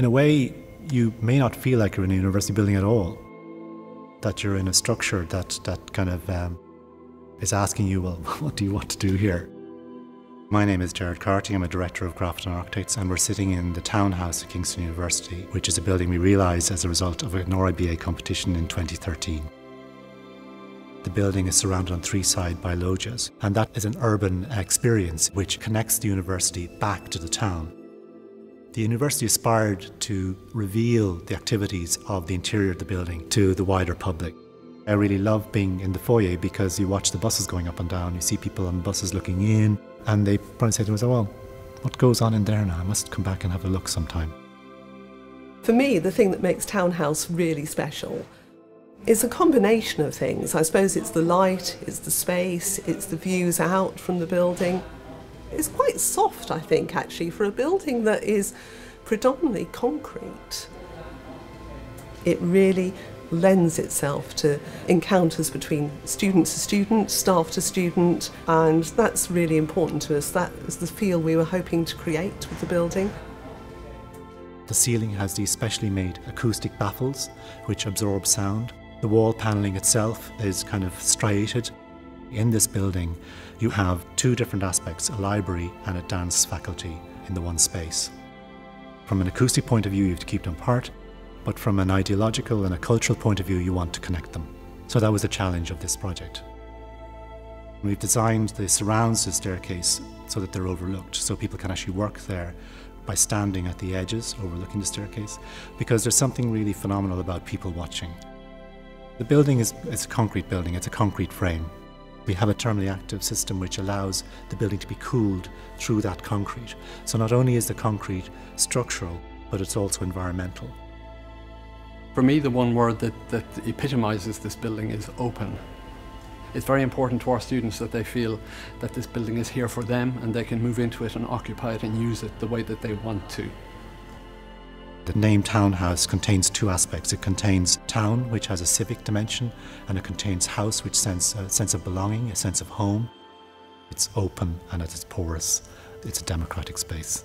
In a way, you may not feel like you're in a university building at all, that you're in a structure that, that kind of um, is asking you, well, what do you want to do here? My name is Gerard Carty, I'm a director of Grafton Architects, and we're sitting in the townhouse at Kingston University, which is a building we realised as a result of an RIBA competition in 2013. The building is surrounded on three sides by loggias, and that is an urban experience which connects the university back to the town. The university aspired to reveal the activities of the interior of the building to the wider public. I really love being in the foyer because you watch the buses going up and down, you see people on buses looking in, and they probably say to themselves, oh, well, what goes on in there now? I must come back and have a look sometime. For me, the thing that makes Townhouse really special is a combination of things. I suppose it's the light, it's the space, it's the views out from the building. It's quite soft, I think, actually, for a building that is predominantly concrete. It really lends itself to encounters between student to student, staff to student, and that's really important to us. That is the feel we were hoping to create with the building. The ceiling has these specially made acoustic baffles which absorb sound. The wall panelling itself is kind of striated in this building, you have two different aspects a library and a dance faculty in the one space. From an acoustic point of view, you have to keep them apart, but from an ideological and a cultural point of view, you want to connect them. So that was the challenge of this project. We've designed the surrounds of the staircase so that they're overlooked, so people can actually work there by standing at the edges overlooking the staircase, because there's something really phenomenal about people watching. The building is it's a concrete building, it's a concrete frame. We have a thermally active system which allows the building to be cooled through that concrete. So not only is the concrete structural, but it's also environmental. For me, the one word that, that epitomises this building is open. It's very important to our students that they feel that this building is here for them and they can move into it and occupy it and use it the way that they want to. The name Townhouse contains two aspects. It contains town, which has a civic dimension, and it contains house, which sends a uh, sense of belonging, a sense of home. It's open and it's porous. It's a democratic space.